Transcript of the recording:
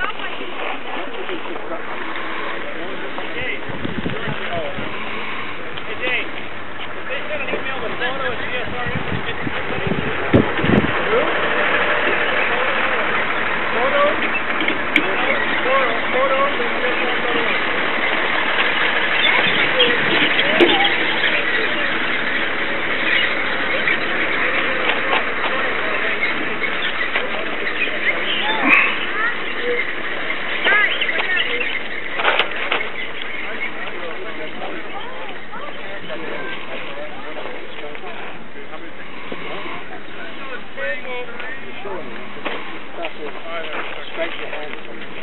Hey, Jay, showing me, because it's stuff is straight behind it.